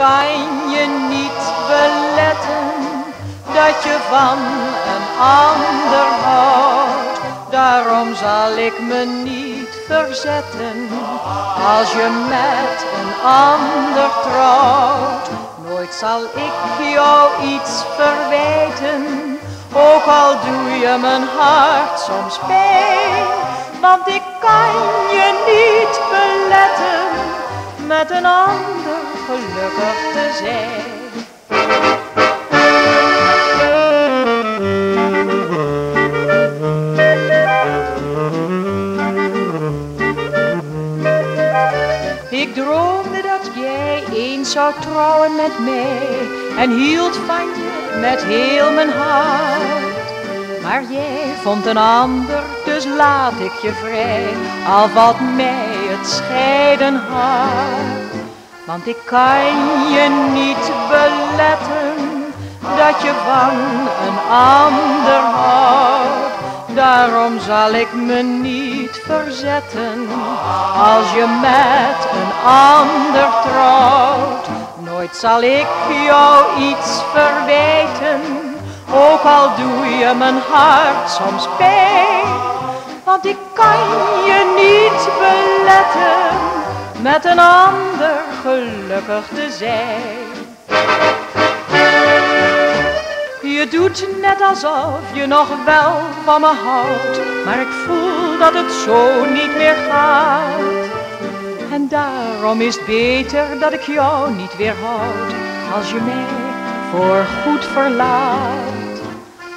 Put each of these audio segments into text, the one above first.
kan je niet beletten dat je van een ander houdt. Daarom zal ik me niet verzetten als je met een ander trouwt. Nooit zal ik jou iets verwijten, ook al doe je mijn hart soms pijn. Want ik kan je niet beletten met een ander Ik droomde dat jij eens zou trouwen met mij en hield van je met heel mijn hart. Maar jij vond een ander, dus laat ik je vrij, al valt mij het scheiden hard. Want ik kan je niet beletten dat je van een ander houdt. Daarom zal ik me niet verzetten als je met een ander trouwt. Nooit zal ik jou iets verwijten, ook al doe je mijn hart soms pijn. Want ik kan je niet beletten met een ander gelukkig te zijn. Je doet net alsof je nog wel van me houdt, maar ik voel dat het zo niet meer gaat. En daarom is het beter dat ik jou niet weer houd, als je mij voor goed verlaat.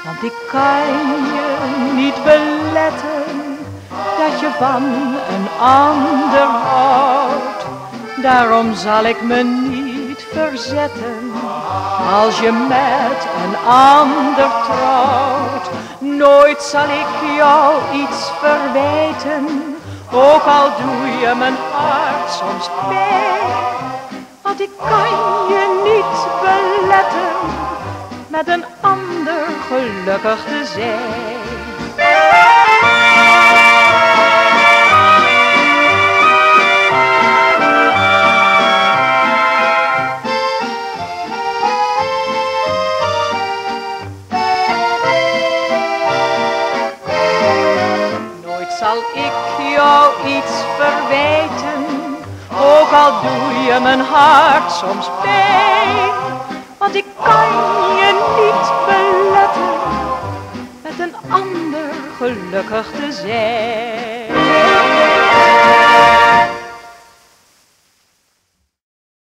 Want ik kan je niet beletten dat je van een ander houdt. Daarom zal ik me niet verzetten als je met een ander trouwt. Nooit zal ik jou iets verwijten, ook al doe je mijn hart soms pijn. Want ik kan je niet beletten met een ander gelukkig te zijn. Zal ik jou iets verwijten, ook al doe je mijn hart soms pijn. Want ik kan je niet beletten met een ander gelukkig te zijn.